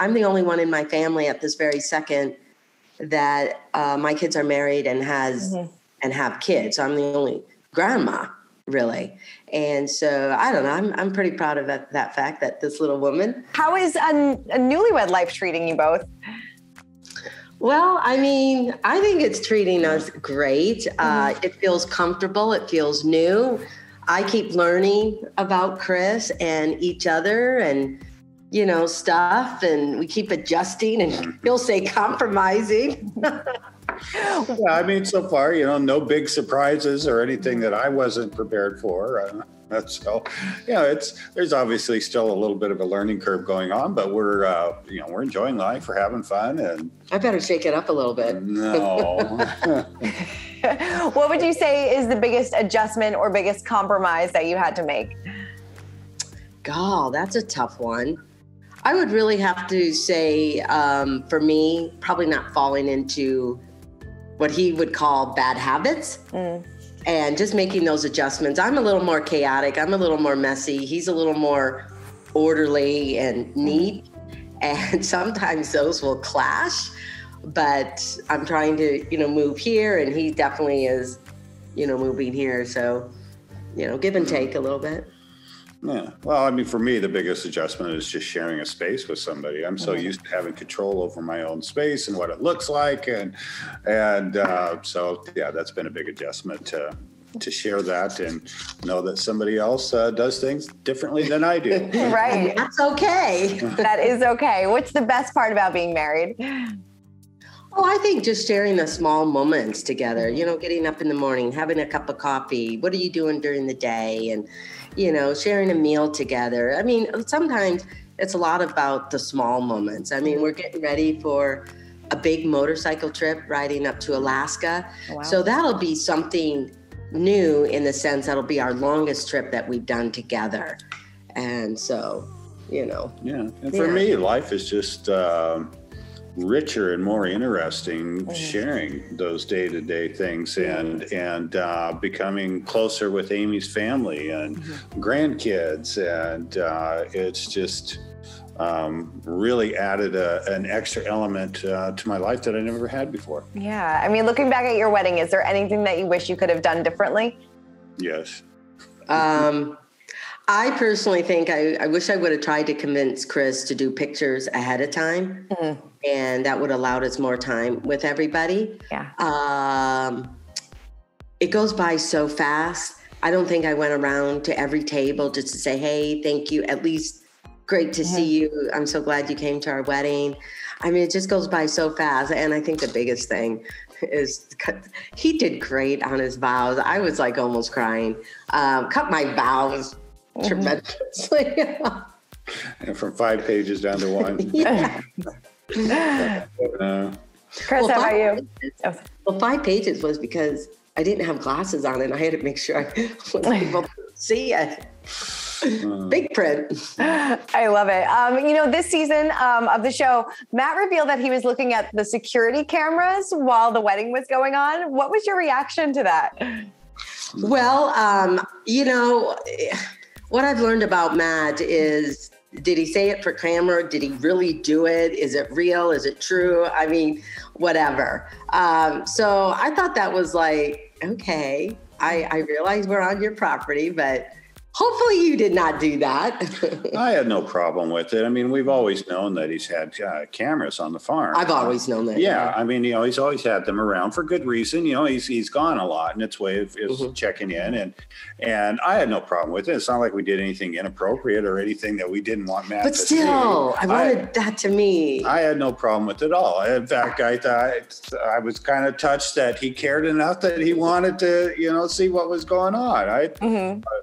I'm the only one in my family at this very second that uh, my kids are married and has mm-hmm. and have kids. So I'm the only grandma really. And so I don't know. I'm I'm pretty proud of that, that fact that this little woman. How is a, a newlywed life treating you both? Well, I mean, I think it's treating us great. Uh, mm-hmm. it feels comfortable. It feels new. I keep learning about Chris and each other and you know stuff, and we keep adjusting, and you'll say compromising. yeah, I mean, so far, you know, no big surprises or anything that I wasn't prepared for. Uh, so, you know, it's there's obviously still a little bit of a learning curve going on, but we're, uh, you know, we're enjoying life, we're having fun, and I better shake it up a little bit. No. what would you say is the biggest adjustment or biggest compromise that you had to make? God, that's a tough one. I would really have to say, um, for me, probably not falling into what he would call bad habits mm. and just making those adjustments. I'm a little more chaotic, I'm a little more messy. He's a little more orderly and neat. And sometimes those will clash, but I'm trying to, you know, move here and he definitely is, you know, moving here. So, you know, give and take a little bit. Yeah. Well, I mean, for me, the biggest adjustment is just sharing a space with somebody. I'm so mm-hmm. used to having control over my own space and what it looks like, and and uh, so yeah, that's been a big adjustment to to share that and know that somebody else uh, does things differently than I do. right. That's okay. that is okay. What's the best part about being married? Oh, I think just sharing the small moments together, you know, getting up in the morning, having a cup of coffee. What are you doing during the day? And you know, sharing a meal together. I mean, sometimes it's a lot about the small moments. I mean, we're getting ready for a big motorcycle trip riding up to Alaska. Oh, wow. So that'll be something new in the sense that'll be our longest trip that we've done together. And so, you know. Yeah. And for yeah. me, life is just, um, richer and more interesting mm-hmm. sharing those day-to-day things and and uh, becoming closer with amy's family and mm-hmm. grandkids. And uh, it's just um, really added a, an extra element uh, to my life that i never had before. Yeah. I mean looking back at your wedding is there anything that you wish you could have done differently? Yes. Um, I personally think I, I, wish I would have tried to convince Chris to do pictures ahead of time. Mm-hmm and that would have allowed us more time with everybody. Yeah. Um, it goes by so fast. I don't think I went around to every table just to say, "Hey, thank you." At least, great to mm-hmm. see you. I'm so glad you came to our wedding. I mean, it just goes by so fast. And I think the biggest thing is he did great on his vows. I was like almost crying. Um, cut my vows mm-hmm. tremendously. and from five pages down to one. yeah. Chris, well, how about you? Pages, oh. Well, five pages was because I didn't have glasses on and I had to make sure I was able to see it. Uh. Big print. I love it. Um, you know, this season um, of the show, Matt revealed that he was looking at the security cameras while the wedding was going on. What was your reaction to that? Well, um, you know, what I've learned about Matt is did he say it for camera? Did he really do it? Is it real? Is it true? I mean, whatever. Um, so I thought that was like, okay, I, I realize we're on your property, but Hopefully, you did not do that. I had no problem with it. I mean, we've always known that he's had uh, cameras on the farm. I've always known that. Yeah, yeah, I mean, you know, he's always had them around for good reason. You know, he's he's gone a lot, and it's way of mm-hmm. checking in, and and I had no problem with it. It's not like we did anything inappropriate or anything that we didn't want Matt. But still, see. I wanted I, that to me. I had no problem with it at all. In fact, I thought I was kind of touched that he cared enough that he wanted to, you know, see what was going on. I. Mm-hmm. I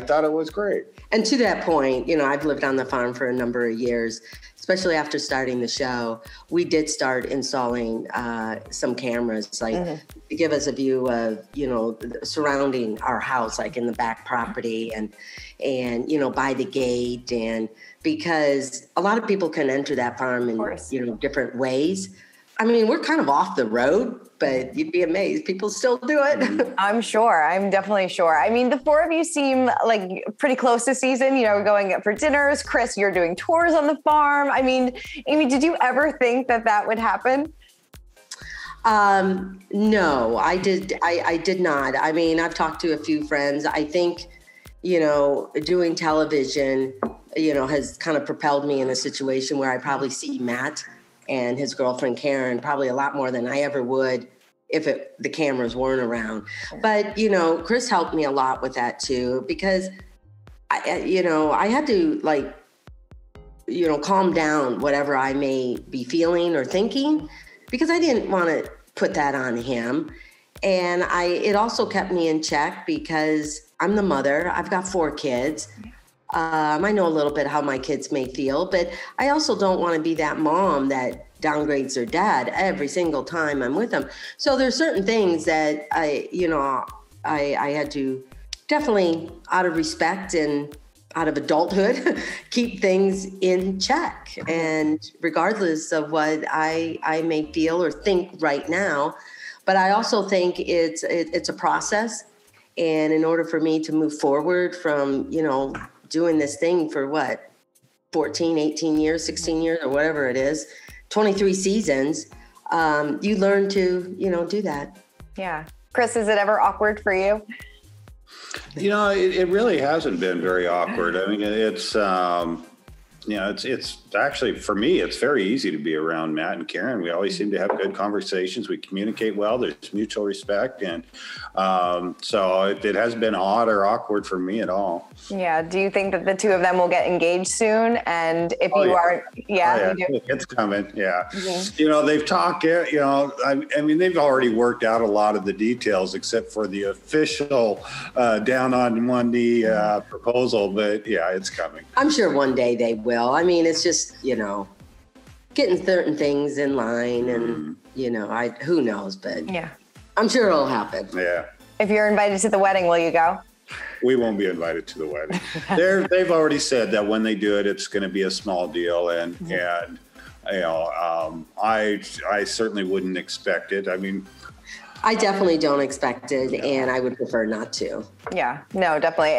thought it was great. And to that point, you know, I've lived on the farm for a number of years, especially after starting the show. We did start installing uh, some cameras, like mm-hmm. to give us a view of, you know, surrounding our house, like in the back property and, and, you know, by the gate. And because a lot of people can enter that farm in, you know, different ways. I mean, we're kind of off the road, but you'd be amazed. People still do it. Mm-hmm. I'm sure. I'm definitely sure. I mean, the four of you seem like pretty close this season. You know, we're going for dinners. Chris, you're doing tours on the farm. I mean, Amy, did you ever think that that would happen? Um, no, I did. I, I did not. I mean, I've talked to a few friends. I think, you know, doing television, you know, has kind of propelled me in a situation where I probably see Matt and his girlfriend Caryn probably a lot more than I ever would if it, the cameras weren't around. But you know, Chris helped me a lot with that too because I, you know, I had to like, you know, calm down whatever I may be feeling or thinking because I didn't want to put that on him. And I, it also kept me in check because I'm the mother. I've got four kids. Um, I know a little bit how my kids may feel, but I also don't want to be that mom that downgrades their dad every single time I'm with them. So there's certain things that I, you know, I, I had to definitely out of respect and out of adulthood keep things in check and regardless of what I I may feel or think right now but I also think it's it, it's a process and in order for me to move forward from you know doing this thing for what 14 18 years 16 years or whatever it is 23 seasons um, you learn to you know do that. Yeah. Chris is it ever awkward for you? You know it, it really hasn't been very awkward. I mean it's um, you know, it's it's actually for me, it's very easy to be around Matt and Caryn. We always seem to have good conversations. We communicate well. There's mutual respect, and um, so it, it, has been odd or awkward for me at all. Yeah. Do you think that the two of them will get engaged soon? And if oh, you yeah. are, yeah, oh, yeah. it's coming. Yeah. Mm-hmm. You know, they've talked. You know, I, I, mean, they've already worked out a lot of the details, except for the official uh, down on one knee uh, proposal. But yeah, it's coming. I'm sure one day they will will. I mean, it's just you know, getting certain things in line, and mm. you know, I who knows, but yeah, I'm sure it'll happen. Yeah. If you're invited to the wedding, will you go? We won't be invited to the wedding. They're, they've already said that when they do it, it's going to be a small deal, and mm-hmm. and you know, um, I I certainly wouldn't expect it. I mean, I definitely don't expect it, and I would prefer not to. Yeah, no, definitely.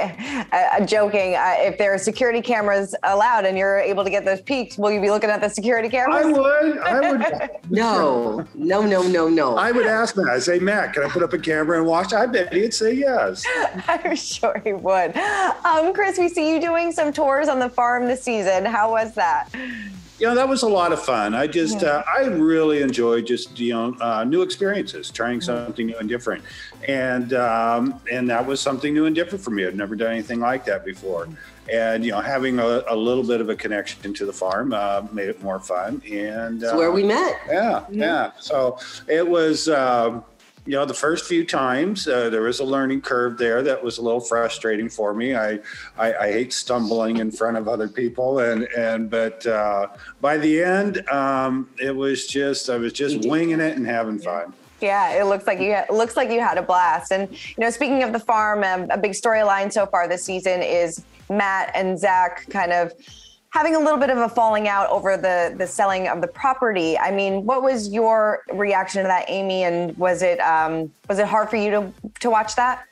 Uh, uh, joking. Uh, if there are security cameras allowed and you're able to get those peaks, will you be looking at the security cameras? I would. I would. no, no, no, no, no. I would ask Matt. I say, Matt, can I put up a camera and watch? I bet he'd say yes. I'm sure he would. Um, Chris, we see you doing some tours on the farm this season. How was that? You know that was a lot of fun. I just yeah. uh, i really enjoyed just you know uh, new experiences trying something new and different. And um, and that was something new and different for me. I'd never done anything like that before. And you know having a, a little bit of a connection to the farm uh, made it more fun. And uh, where we met. yeah mm-hmm. yeah. So it was um, you know, the first few times uh, there was a learning curve there that was a little frustrating for me. I, I, I hate stumbling in front of other people, and and but uh, by the end, um, it was just I was just winging it and having fun. Yeah, it looks like you it looks like you had a blast. And you know, speaking of the farm, um, a big storyline so far this season is Matt and Zach kind of having a little bit of a falling out over the the selling of the property. I mean, what was your reaction to that, Amy? And was it um, was it hard for you to to watch that?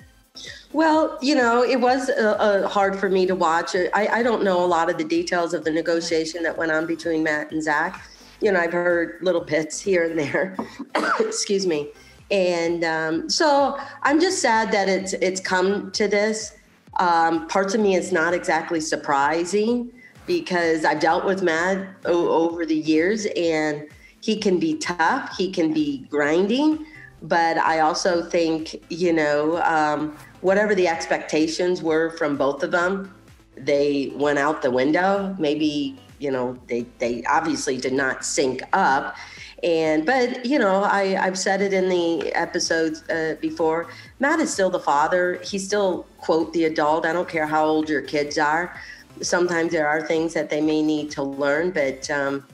Well, you know, it was uh, uh, hard for me to watch. I, I don't know a lot of the details of the negotiation that went on between Matt and Zach. You know, I've heard little bits here and there. Excuse me. And um, so I'm just sad that it's it's come to this. Um, parts of me is not exactly surprising because I've dealt with Matt over the years and he can be tough, he can be grinding, but I also think, you know, um, whatever the expectations were from both of them, they went out the window. Maybe, you know, they, they obviously did not sync up. And, but, you know, I, I've said it in the episodes uh, before Matt is still the father. He's still, quote, the adult. I don't care how old your kids are sometimes there are things that they may need to learn, but um,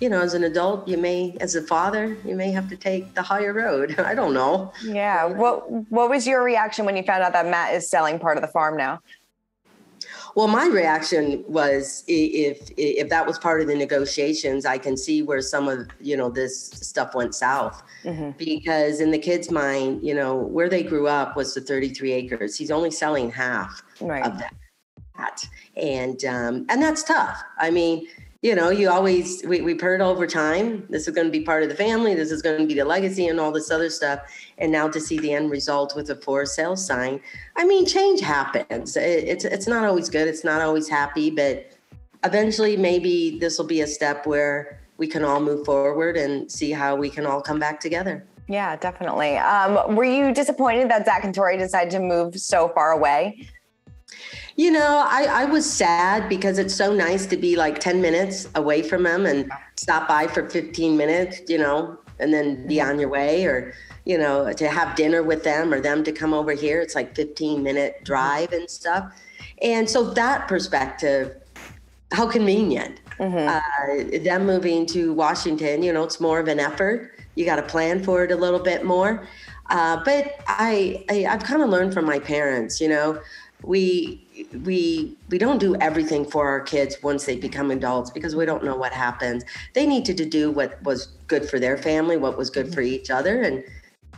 you know, as an adult, you may, as a father, you may have to take the higher road. I don't know. Yeah. What What was your reaction when you found out that Matt is selling part of the farm now? Well, my reaction was if if that was part of the negotiations, I can see where some of you know this stuff went south mm-hmm. because in the kid's mind, you know, where they grew up was the 33 acres. He's only selling half right. of that, and um, and that's tough. I mean, you know, you always we, we've heard over time this is going to be part of the family, this is going to be the legacy, and all this other stuff. And now to see the end result with a for sale sign, I mean, change happens. It, it's it's not always good. It's not always happy, but eventually, maybe this will be a step where we can all move forward and see how we can all come back together. Yeah, definitely. Um, were you disappointed that Zach and Tori decided to move so far away? You know, I, I was sad because it's so nice to be like 10 minutes away from them and stop by for 15 minutes, you know, and then be mm-hmm. on your way or, you know, to have dinner with them or them to come over here. It's like 15 minute mm-hmm. drive and stuff. And so that perspective, how convenient. Mm-hmm. Uh, them moving to Washington, you know, it's more of an effort. You got to plan for it a little bit more. Uh, but I, I I've kind of learned from my parents, you know, we we we don't do everything for our kids once they become adults because we don't know what happens. They needed to do what was good for their family what was good for each other and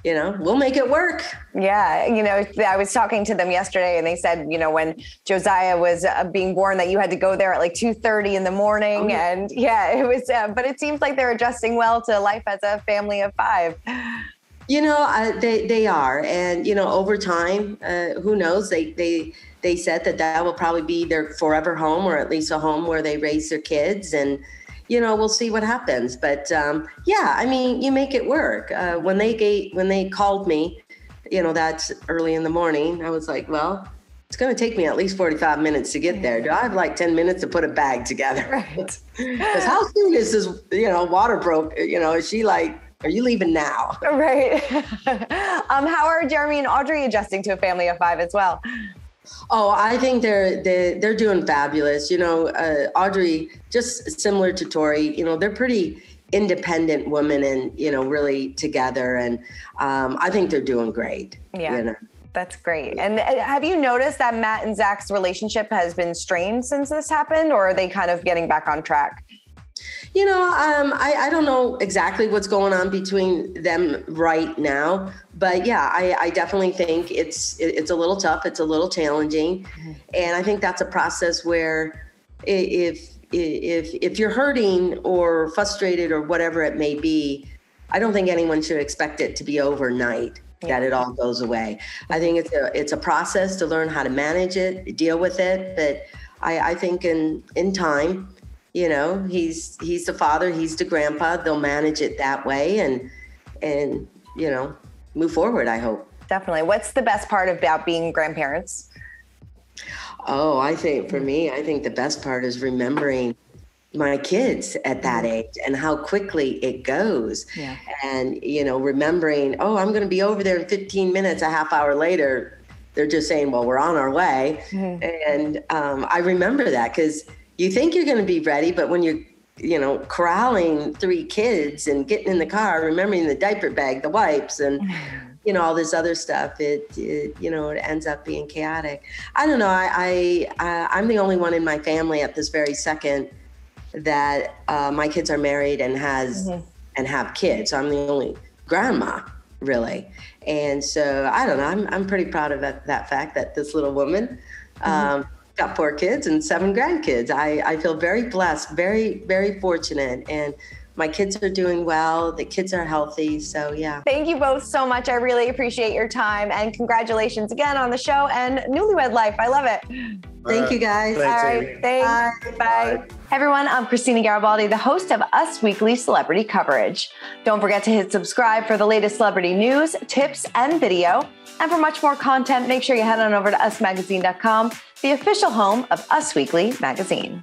you know we'll make it work. Yeah you know i was talking to them yesterday and they said you know when josiah was uh, being born that you had to go there at like 2.30 in the morning oh, yeah. and yeah it was uh, but it seems like they're adjusting well to life as a family of five you know, uh, they they are, and you know, over time, uh, who knows? They they they said that that will probably be their forever home, or at least a home where they raise their kids, and you know, we'll see what happens. But um, yeah, I mean, you make it work. Uh, when they gave, when they called me, you know, that's early in the morning. I was like, well, it's going to take me at least 45 minutes to get there. Do I have like 10 minutes to put a bag together? Right. Because how soon is this, you know, water broke? You know, is she like are you leaving now? Right. um, how are Jeremy and Audrey adjusting to a family of five as well? Oh, I think they're they're, they're doing fabulous. You know, uh, Audrey, just similar to Tori, you know, they're pretty independent women and you know really together, and um, I think they're doing great. Yeah. You know? That's great. And uh, have you noticed that Matt and Zach's relationship has been strained since this happened, or are they kind of getting back on track? You know, um, I, I don't know exactly what's going on between them right now, but yeah, I, I definitely think it's it, it's a little tough. It's a little challenging, mm-hmm. and I think that's a process where if if if you're hurting or frustrated or whatever it may be, I don't think anyone should expect it to be overnight yeah. that it all goes away. I think it's a it's a process to learn how to manage it, deal with it, but I, I think in in time you know he's he's the father he's the grandpa they'll manage it that way and and you know move forward i hope definitely what's the best part about being grandparents oh i think for me i think the best part is remembering my kids at that mm-hmm. age and how quickly it goes yeah. and you know remembering oh i'm going to be over there in 15 minutes a half hour later they're just saying well we're on our way mm-hmm. and um, i remember that because you think you're going to be ready, but when you're you know, corralling three kids and getting in the car, remembering the diaper bag, the wipes, and you know all this other stuff. It, it you know, it ends up being chaotic. I don't know. I, I I'm the only one in my family at this very second that uh, my kids are married and has mm-hmm. and have kids. So I'm the only grandma really, and so I don't know. I'm I'm pretty proud of that, that fact that this little woman. Mm-hmm. Um, got four kids and seven grandkids. I, I feel very blessed, very, very fortunate. And my kids are doing well. The kids are healthy. So, yeah. Thank you both so much. I really appreciate your time. And congratulations again on the show and Newlywed Life. I love it. Thank you, guys. Thanks, All right. Thanks. Bye. Bye. Bye. Hey everyone, I'm Christina Garibaldi, the host of Us Weekly Celebrity Coverage. Don't forget to hit subscribe for the latest celebrity news, tips, and video. And for much more content, make sure you head on over to usmagazine.com, the official home of Us Weekly magazine.